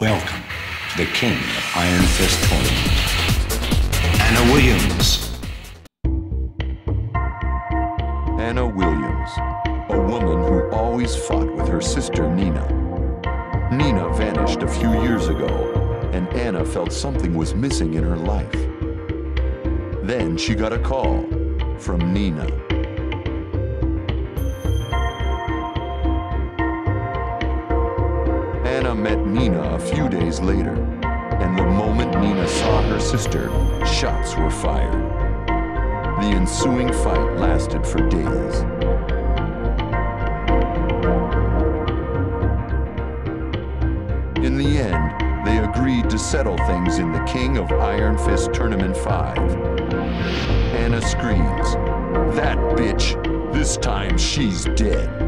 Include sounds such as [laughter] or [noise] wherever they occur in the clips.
Welcome to the King of Iron Fist Tournament. Anna Williams. Anna Williams, a woman who always fought with her sister Nina. Nina vanished a few years ago, and Anna felt something was missing in her life. Then she got a call from Nina. Met Nina a few days later, and the moment Nina saw her sister, shots were fired. The ensuing fight lasted for days. In the end, they agreed to settle things in the King of Iron Fist Tournament 5. Anna screams, That bitch! This time she's dead.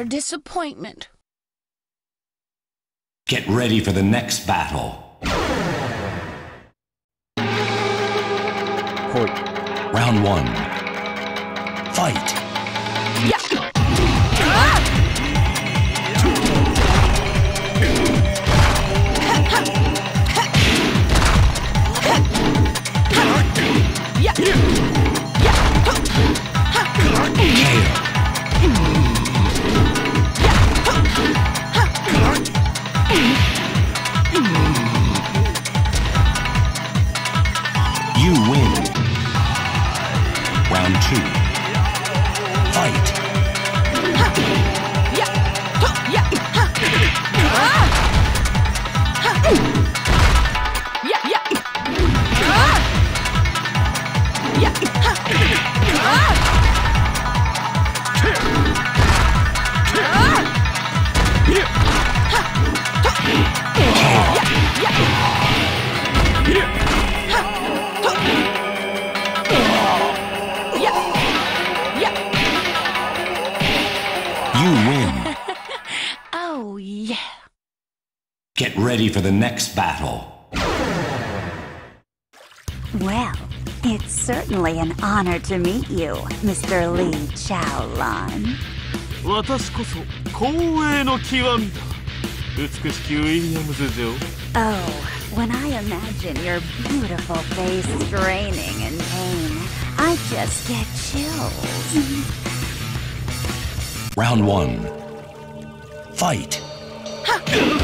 Utter disappointment. Get ready for the next battle. Round one. Fight. ready for the next battle. Well, it's certainly an honor to meet you, Mr. Lee Chaolan. Oh, when I imagine your beautiful face straining in pain, I just get chills. Round one. Fight. [laughs]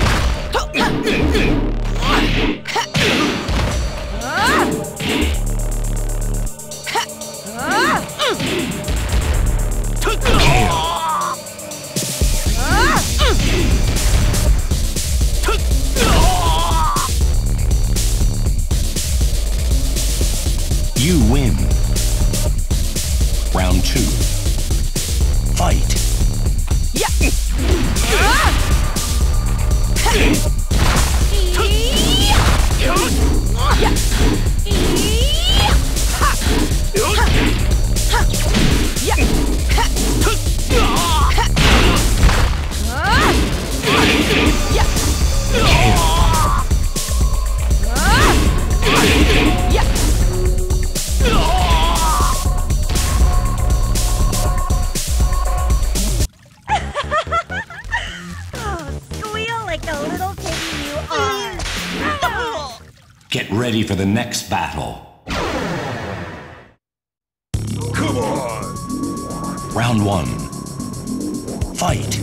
You win. Round two. Fight. Squeal ah! Like the little piggy you are. Get ready for the next battle. Come on! Round one. Fight.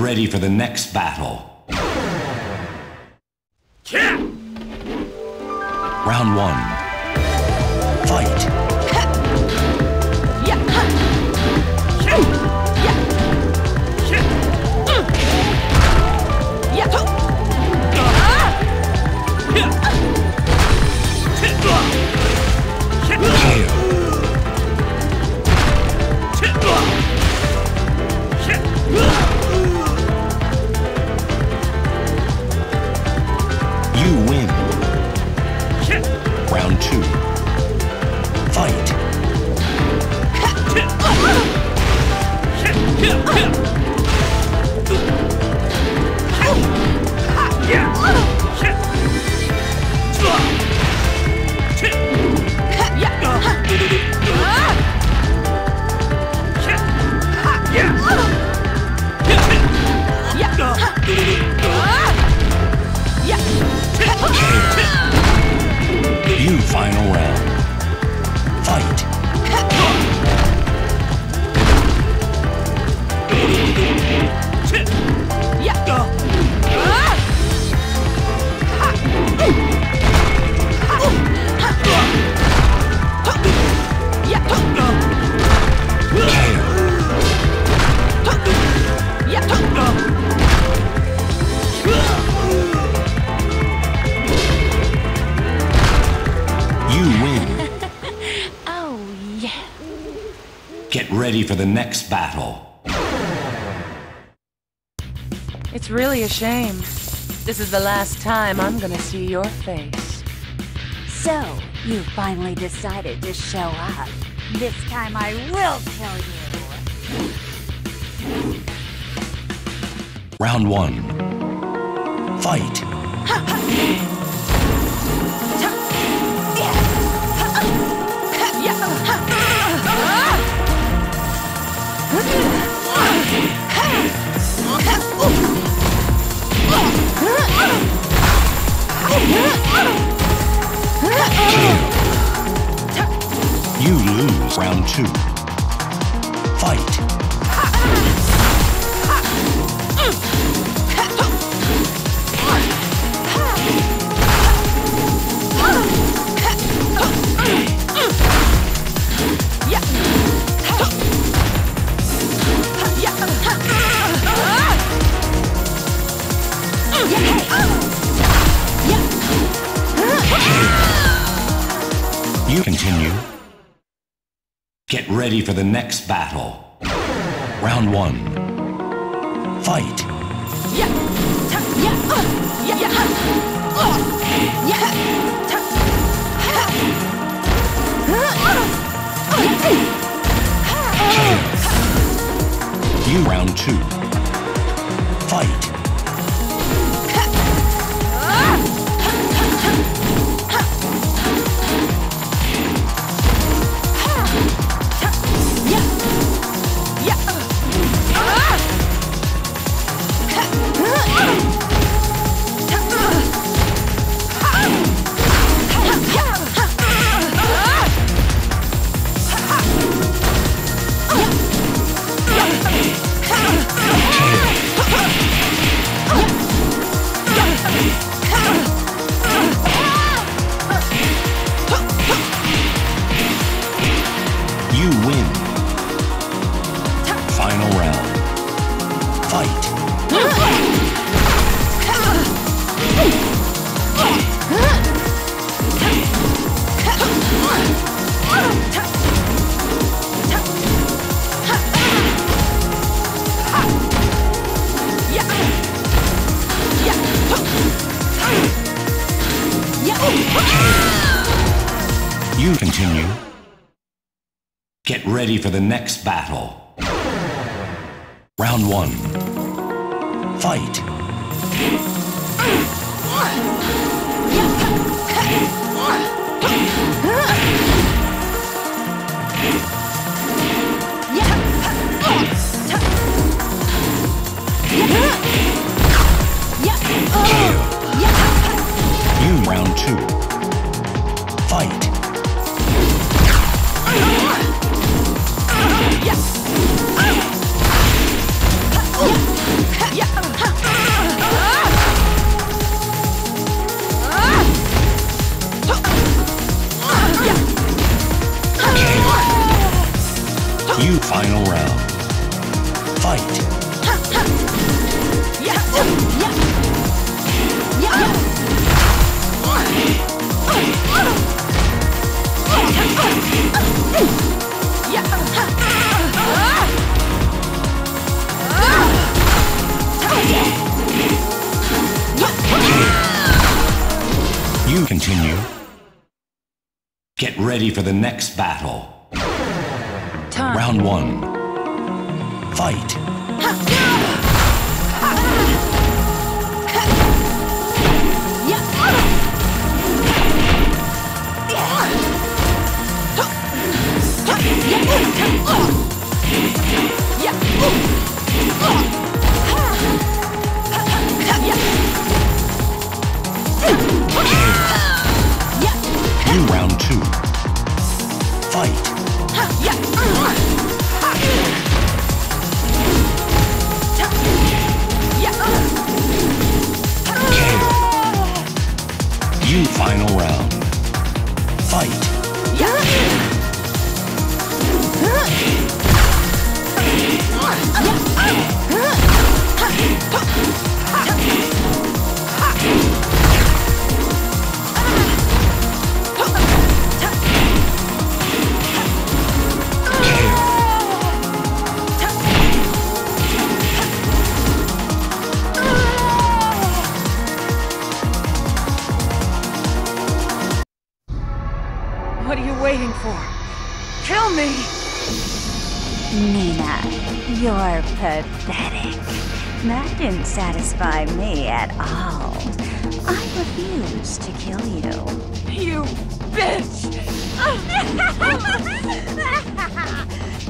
Ready for the next battle. Yeah. Round one. Fight. You Get ready for the next battle. It's really a shame. This is the last time I'm gonna see your face. So, you finally decided to show up. This time I will kill you. Round one. Fight. Round two. Fight. Ready for the next battle. Round one. Fight. You round two. Fight. You continue. Get ready for the next battle. Round one. Fight. You final round. Fight. You continue. Get ready for the next battle. Round one. Fight. Pathetic. That didn't satisfy me at all. I refuse to kill you. You bitch!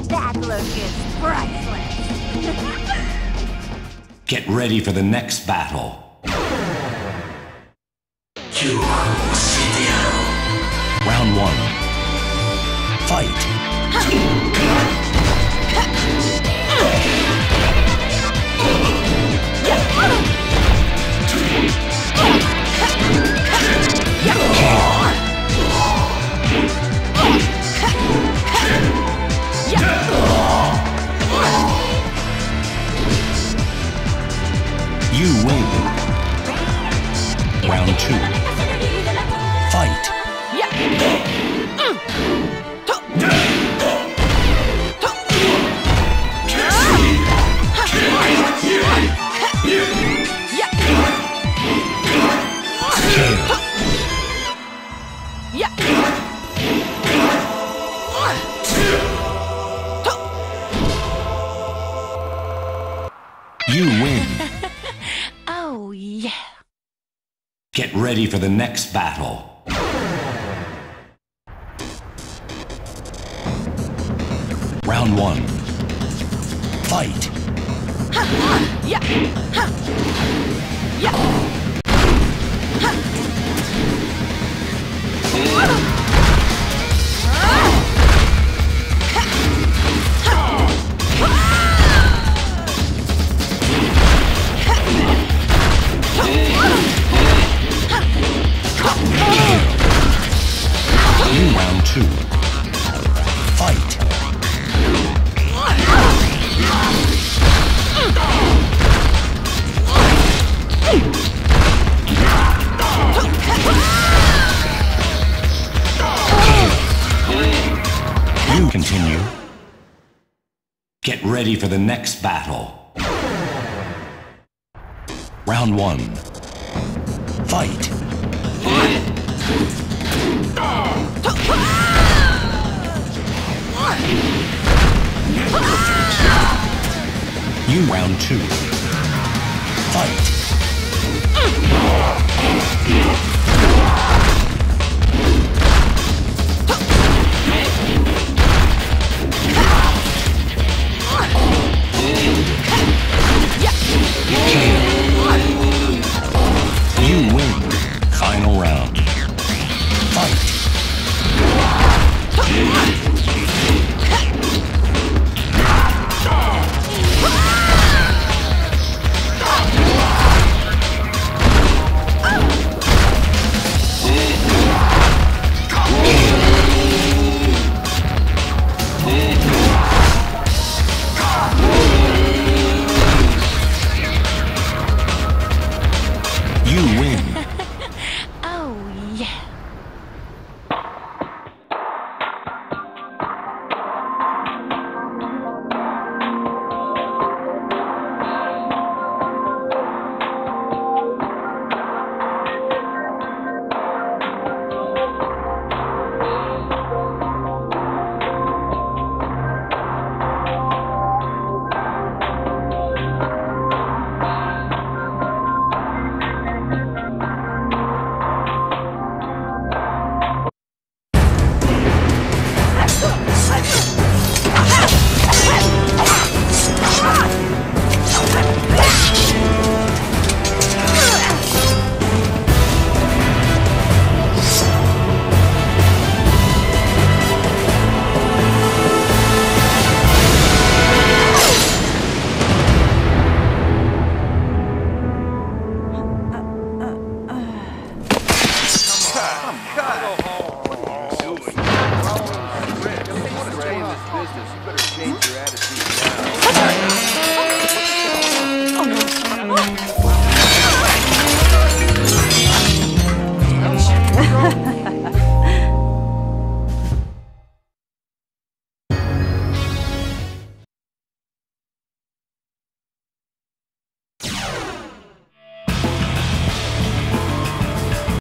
that look is priceless. Get ready for the next battle. Round one. Fight. Get ready for the next battle. Round one. Fight. You the next battle. Round one. Fight. You round two. Fight. Kill.